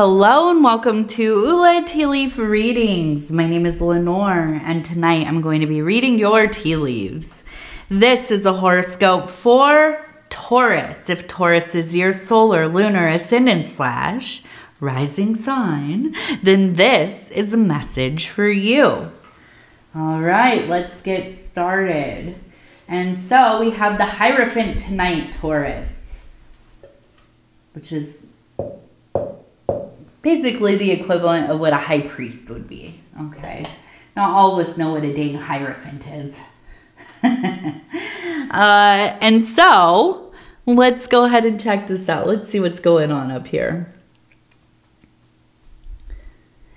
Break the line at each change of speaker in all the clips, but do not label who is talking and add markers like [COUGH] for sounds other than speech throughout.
Hello and welcome to Ula Tea Leaf Readings. My name is Lenore and tonight I'm going to be reading your tea leaves. This is a horoscope for Taurus. If Taurus is your solar, lunar, ascendant slash rising sign, then this is a message for you. All right, let's get started. And so we have the Hierophant tonight, Taurus, which is basically the equivalent of what a high priest would be. Okay. Not all of us know what a dang hierophant is. [LAUGHS] uh, and so let's go ahead and check this out. Let's see what's going on up here.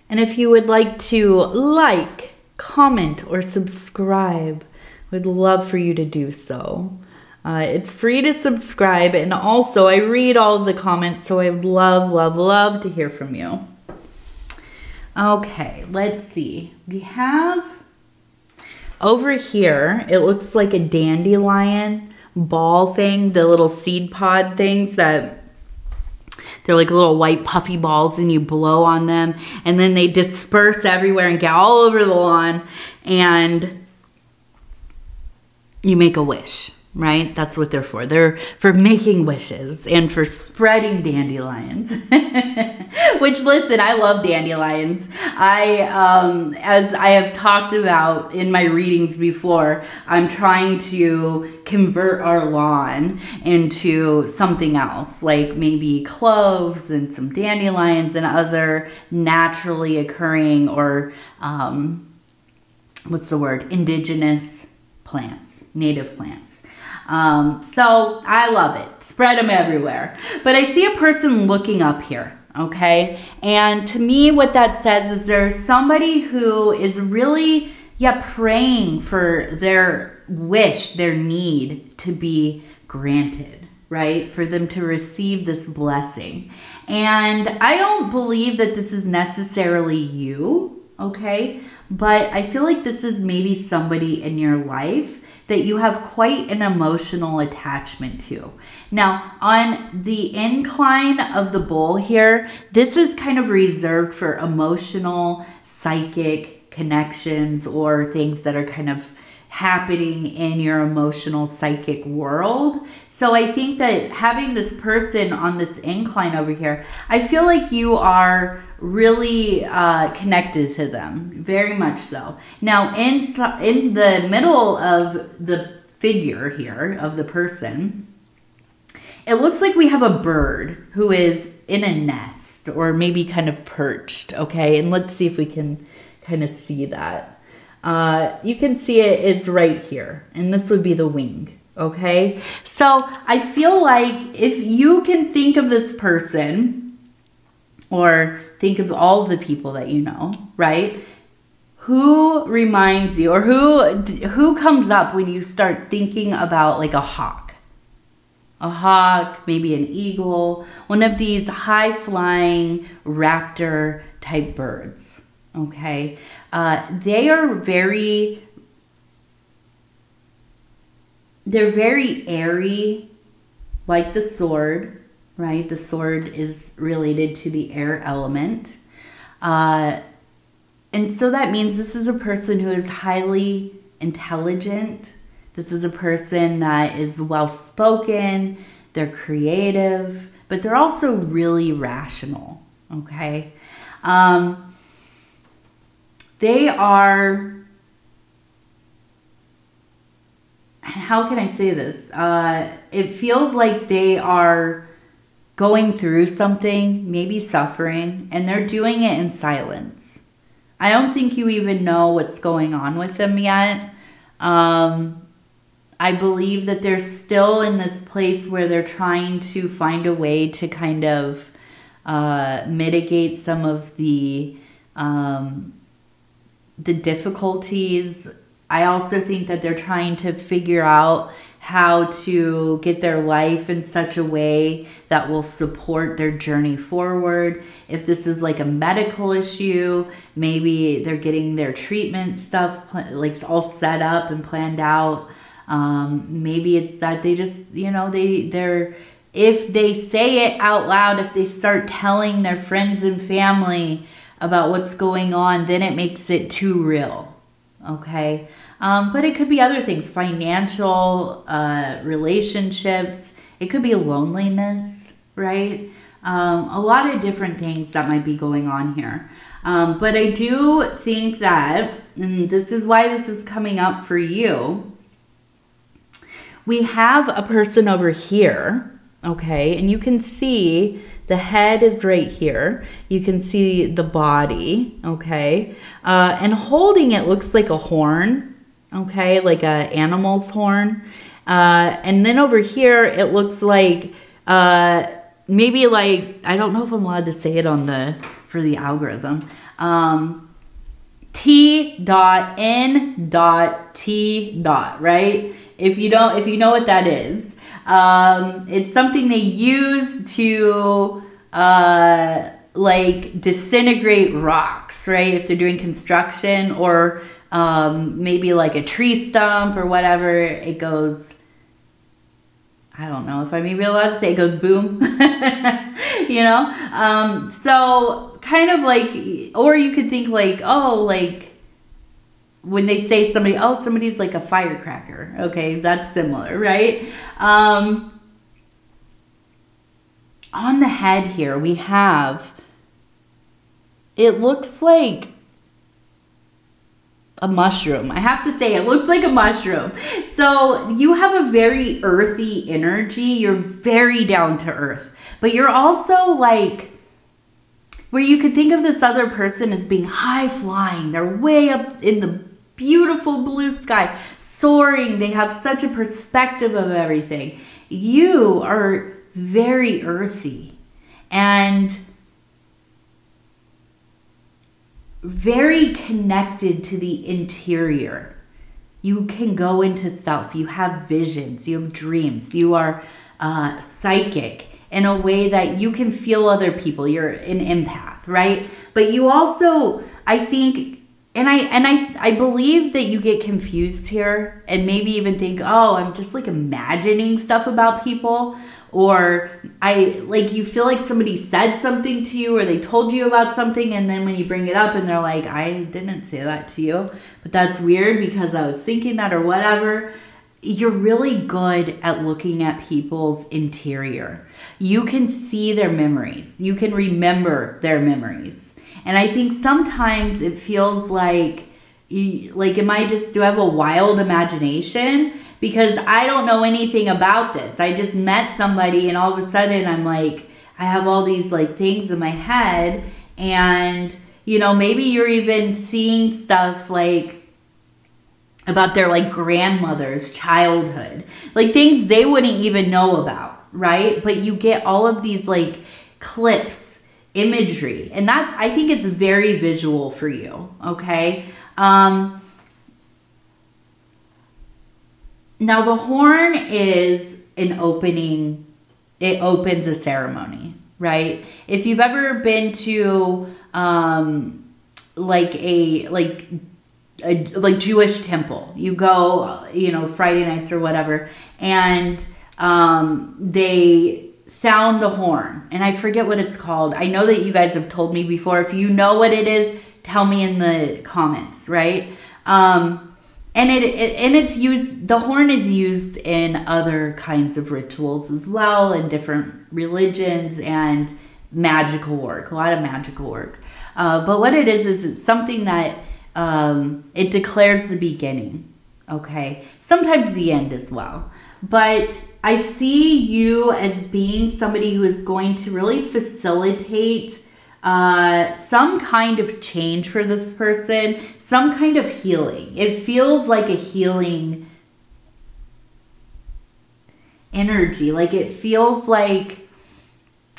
And if you would like to like, comment, or subscribe, we'd love for you to do so. Uh, it's free to subscribe, and also I read all the comments, so I love, love, love to hear from you. Okay, let's see. We have over here, it looks like a dandelion ball thing, the little seed pod things that they're like little white puffy balls and you blow on them and then they disperse everywhere and get all over the lawn and you make a wish right? That's what they're for. They're for making wishes and for spreading dandelions. [LAUGHS] Which, listen, I love dandelions. I, um, as I have talked about in my readings before, I'm trying to convert our lawn into something else, like maybe cloves and some dandelions and other naturally occurring or, um, what's the word, indigenous plants, native plants. Um, so I love it. Spread them everywhere. But I see a person looking up here, okay? And to me, what that says is there's somebody who is really, yeah, praying for their wish, their need to be granted, right? For them to receive this blessing. And I don't believe that this is necessarily you, okay? But I feel like this is maybe somebody in your life that you have quite an emotional attachment to. Now, on the incline of the bowl here, this is kind of reserved for emotional, psychic connections or things that are kind of happening in your emotional, psychic world. So I think that having this person on this incline over here, I feel like you are really uh, connected to them, very much so. Now, in, in the middle of the figure here, of the person, it looks like we have a bird who is in a nest or maybe kind of perched, okay? And let's see if we can kind of see that. Uh, you can see it is right here, and this would be the wing, okay? So I feel like if you can think of this person or think of all the people that you know, right? Who reminds you or who who comes up when you start thinking about like a hawk? A hawk, maybe an eagle, one of these high flying raptor type birds. Okay. Uh, they are very they're very airy, like the sword, right? The sword is related to the air element. Uh, and so that means this is a person who is highly intelligent. This is a person that is well spoken, they're creative, but they're also really rational, okay? Um, they are, how can I say this? Uh, it feels like they are going through something, maybe suffering, and they're doing it in silence. I don't think you even know what's going on with them yet. Um, I believe that they're still in this place where they're trying to find a way to kind of uh, mitigate some of the um, the difficulties. I also think that they're trying to figure out how to get their life in such a way that will support their journey forward. If this is like a medical issue, maybe they're getting their treatment stuff like all set up and planned out. Um, maybe it's that they just, you know, they they're if they say it out loud, if they start telling their friends and family about what's going on, then it makes it too real. Okay. Um, but it could be other things financial, uh, relationships, it could be loneliness, right? Um, a lot of different things that might be going on here. Um, but I do think that, and this is why this is coming up for you, we have a person over here, okay, and you can see the head is right here. You can see the body, okay, uh, and holding it looks like a horn, okay, like a animal's horn. Uh, and then over here, it looks like uh, maybe like, I don't know if I'm allowed to say it on the, for the algorithm. Um, T dot N dot T dot, right? If you don't, if you know what that is, um, it's something they use to uh, like disintegrate rocks, right? If they're doing construction or um, maybe like a tree stump or whatever, it goes I don't know if I'm even allowed to say it goes boom, [LAUGHS] you know? Um, so kind of like, or you could think like, oh, like when they say somebody, oh, somebody's like a firecracker. Okay, that's similar, right? Um, on the head here, we have, it looks like a mushroom. I have to say, it looks like a mushroom. So you have a very earthy energy. You're very down to earth, but you're also like, where you could think of this other person as being high flying. They're way up in the beautiful blue sky, soaring. They have such a perspective of everything. You are very earthy and very connected to the interior. You can go into self. You have visions. You have dreams. You are uh, psychic in a way that you can feel other people. You're an empath, right? But you also, I think, and I and I I believe that you get confused here and maybe even think, oh, I'm just like imagining stuff about people or I like you feel like somebody said something to you or they told you about something and then when you bring it up and they're like I didn't say that to you. But that's weird because I was thinking that or whatever. You're really good at looking at people's interior. You can see their memories. You can remember their memories. And I think sometimes it feels like like am I just do I have a wild imagination because I don't know anything about this. I just met somebody and all of a sudden I'm like, I have all these like things in my head and you know, maybe you're even seeing stuff like about their like grandmother's childhood, like things they wouldn't even know about, right? But you get all of these like clips, imagery, and that's, I think it's very visual for you, okay? Um, Now the horn is an opening, it opens a ceremony, right? If you've ever been to um, like a, like, a, like Jewish temple, you go, you know, Friday nights or whatever, and um, they sound the horn. And I forget what it's called. I know that you guys have told me before. If you know what it is, tell me in the comments, right? Um, and it, it, and it's used the horn is used in other kinds of rituals as well in different religions and magical work a lot of magical work. Uh, but what it is is it's something that um, it declares the beginning okay? Sometimes the end as well. But i see you as being somebody who is going to really facilitate uh, some kind of change for this person, some kind of healing. It feels like a healing energy. Like it feels like,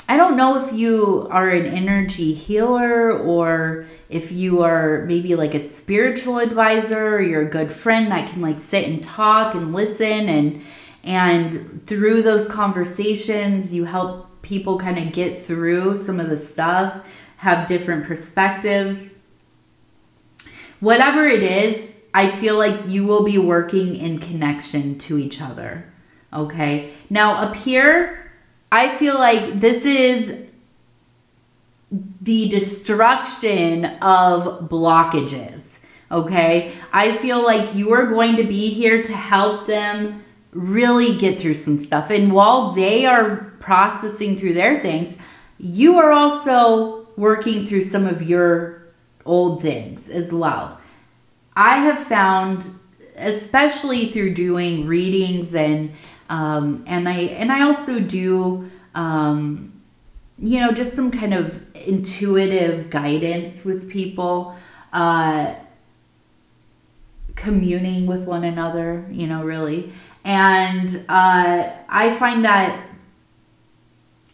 I don't know if you are an energy healer or if you are maybe like a spiritual advisor or you're a good friend that can like sit and talk and listen and and through those conversations you help people kind of get through some of the stuff, have different perspectives. Whatever it is, I feel like you will be working in connection to each other. Okay. Now, up here, I feel like this is the destruction of blockages. Okay. I feel like you are going to be here to help them really get through some stuff. And while they are processing through their things, you are also working through some of your old things as well. I have found, especially through doing readings and um, and I and I also do um, you know just some kind of intuitive guidance with people, uh, communing with one another. You know, really, and uh, I find that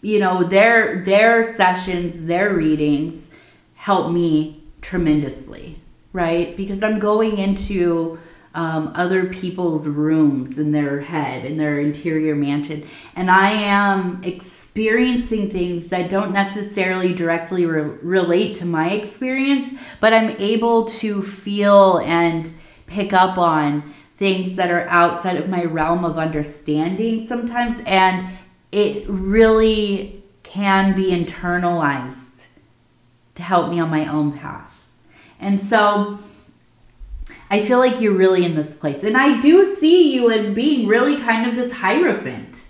you know their their sessions, their readings help me tremendously, right? Because I'm going into um, other people's rooms in their head, in their interior mansion, and I am experiencing things that don't necessarily directly re- relate to my experience, but I'm able to feel and pick up on things that are outside of my realm of understanding sometimes, and it really can be internalized to help me on my own path. And so I feel like you're really in this place. And I do see you as being really kind of this Hierophant.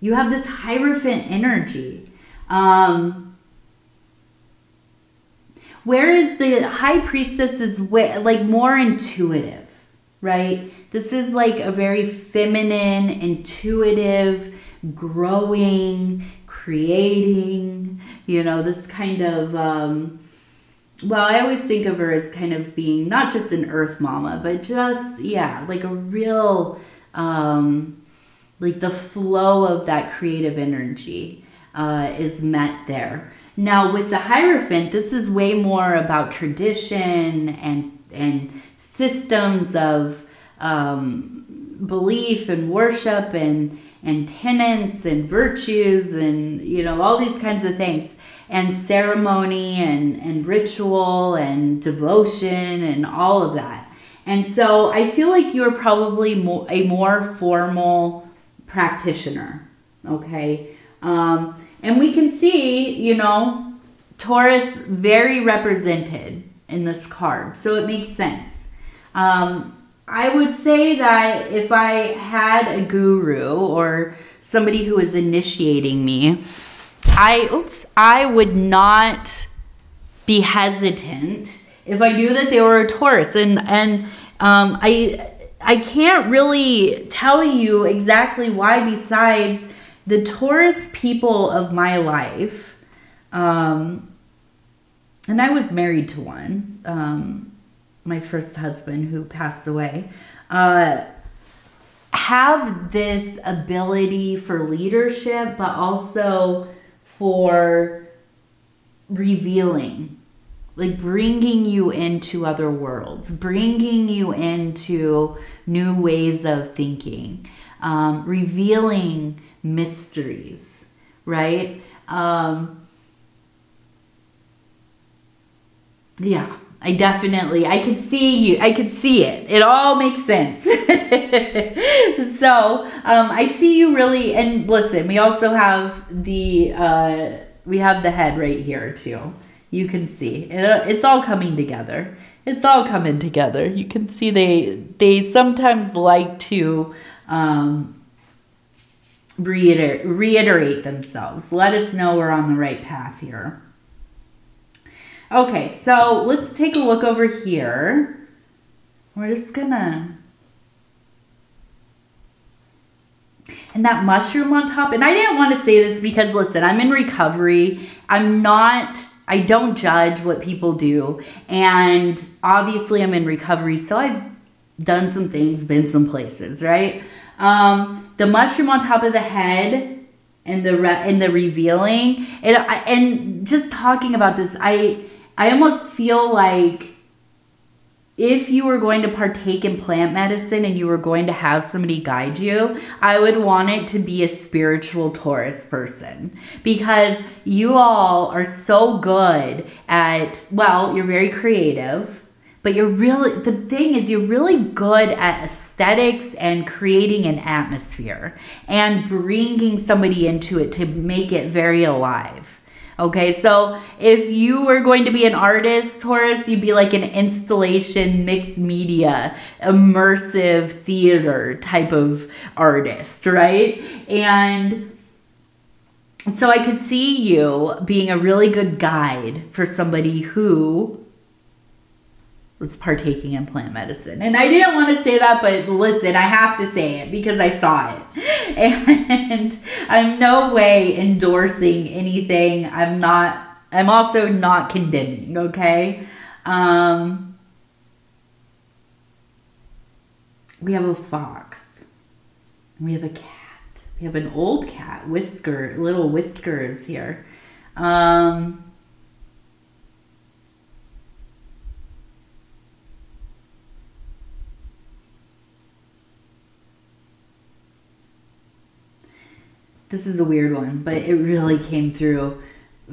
You have this Hierophant energy. Um, whereas the High Priestess is way, like more intuitive, right? This is like a very feminine, intuitive, growing, creating, you know, this kind of. Um, well, I always think of her as kind of being not just an earth mama, but just, yeah, like a real, um, like the flow of that creative energy uh, is met there. Now, with the Hierophant, this is way more about tradition and, and systems of um, belief and worship and, and tenets and virtues and, you know, all these kinds of things and ceremony and, and ritual and devotion and all of that. And so I feel like you're probably a more formal practitioner, okay? Um, and we can see, you know, Taurus very represented in this card, so it makes sense. Um, I would say that if I had a guru or somebody who was initiating me, I oops, I would not be hesitant if I knew that they were a Taurus, and and um, I I can't really tell you exactly why. Besides the Taurus people of my life, um, and I was married to one, um, my first husband who passed away. Uh, have this ability for leadership, but also for revealing, like bringing you into other worlds, bringing you into new ways of thinking, um, revealing mysteries, right? Um, yeah, I definitely, I could see you, I could see it. It all makes sense. [LAUGHS] so um, I see you really, and listen, we also have the, uh, we have the head right here too. You can see, it, it's all coming together. It's all coming together. You can see they, they sometimes like to, um, reiterate, reiterate themselves. Let us know we're on the right path here. Okay, so let's take a look over here. We're just gonna... And that mushroom on top, and I didn't want to say this because listen, I'm in recovery. I'm not, I don't judge what people do. And obviously I'm in recovery, so I've done some things, been some places, right? Um, the mushroom on top of the head and the re- and the revealing and and just talking about this I I almost feel like if you were going to partake in plant medicine and you were going to have somebody guide you, I would want it to be a spiritual Taurus person because you all are so good at, well, you're very creative, but you're really, the thing is, you're really good at aesthetics and creating an atmosphere and bringing somebody into it to make it very alive. Okay, so if you were going to be an artist, Taurus, you'd be like an installation, mixed media, immersive theater type of artist, right? And so I could see you being a really good guide for somebody who was partaking in plant medicine. And I didn't want to say that, but listen, I have to say it because I saw it. [LAUGHS] And I'm no way endorsing anything. I'm not, I'm also not condemning, okay? Um, we have a fox. We have a cat. We have an old cat, whisker, little whiskers here. Um, this is a weird one, but it really came through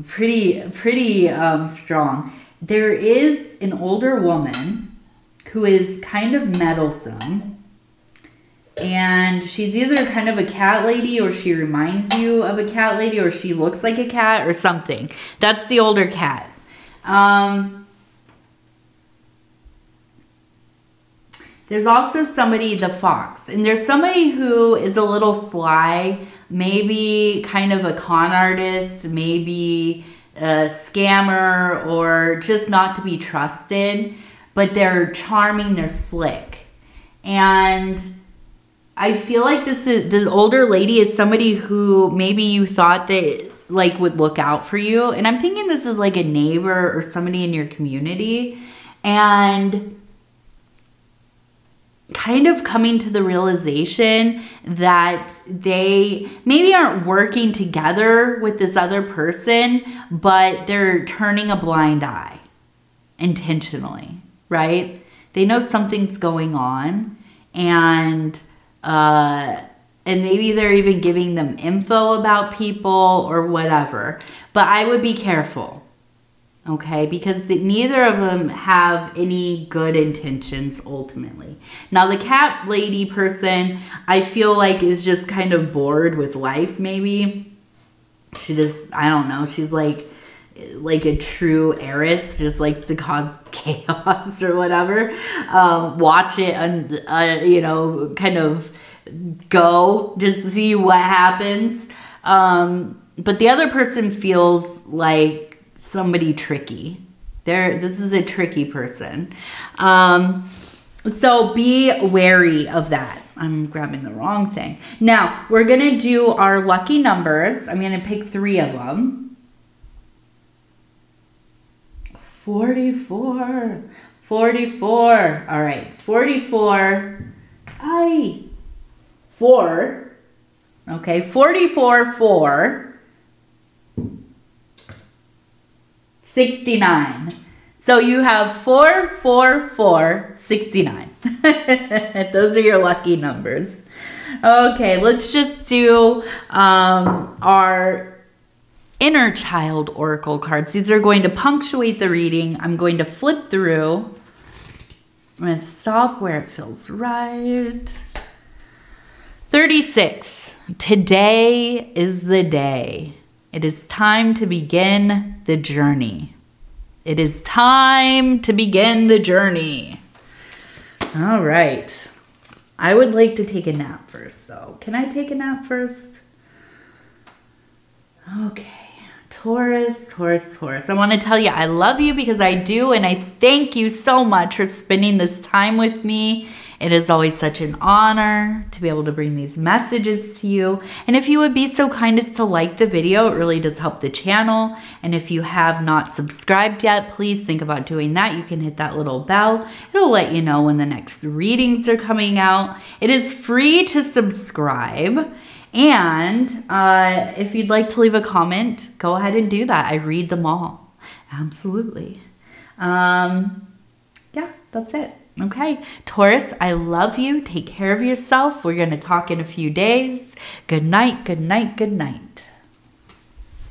pretty, pretty um, strong. There is an older woman who is kind of meddlesome. And she's either kind of a cat lady or she reminds you of a cat lady or she looks like a cat or something. That's the older cat. Um, there's also somebody, the fox. And there's somebody who is a little sly maybe kind of a con artist, maybe a scammer, or just not to be trusted, but they're charming, they're slick. And I feel like this is the older lady is somebody who maybe you thought that like would look out for you. And I'm thinking this is like a neighbor or somebody in your community. And kind of coming to the realization that they maybe aren't working together with this other person, but they're turning a blind eye intentionally, right? They know something's going on and uh and maybe they're even giving them info about people or whatever. But I would be careful okay? Because the, neither of them have any good intentions ultimately. Now, the cat lady person, I feel like is just kind of bored with life, maybe. She just, I don't know, she's like, like a true heiress, just likes to cause [LAUGHS] chaos or whatever. Um, watch it and, uh, you know, kind of go just see what happens. Um, but the other person feels like somebody tricky. There, this is a tricky person. Um, so be wary of that. I'm grabbing the wrong thing. Now, we're going to do our lucky numbers. I'm going to pick three of them. 44. 44. All right. 44. I. 4. Okay. 44, 4. 69. So you have 4, 4, 4, 69. [LAUGHS] Those are your lucky numbers. Okay, let's just do um, our inner child oracle cards. These are going to punctuate the reading. I'm going to flip through. I'm going to stop where it feels right. 36. Today is the day. It is time to begin the journey. It is time to begin the journey. All right. I would like to take a nap first, so can I take a nap first? Okay. Taurus, Taurus, Taurus. I want to tell you I love you because I do, and I thank you so much for spending this time with me it is always such an honor to be able to bring these messages to you. And if you would be so kind as to like the video, it really does help the channel. And if you have not subscribed yet, please think about doing that. You can hit that little bell. It'll let you know when the next readings are coming out. It is free to subscribe. And uh, if you'd like to leave a comment, go ahead and do that. I read them all. Absolutely. Um, yeah, that's it. Okay, Taurus, I love you. Take care of yourself. We're going to talk in a few days. Good night, good night, good night.